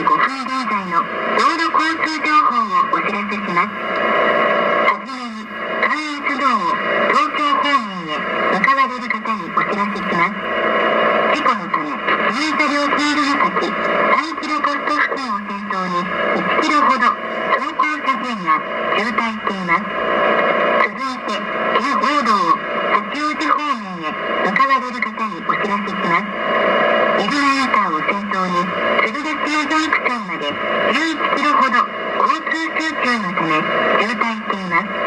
45分現在の道路交通情報をお知らせします。はじめに関越道を東京方面へ向かわれる方にお知らせします。事故のため入車料水路岬3キロポスト付近を先頭に1キロほど走行車線が渋滞しています。続いて京王道を八王子方面へ向かわれる方にお知らせします。入りで2キロほど交通休憩のため渋滞しています。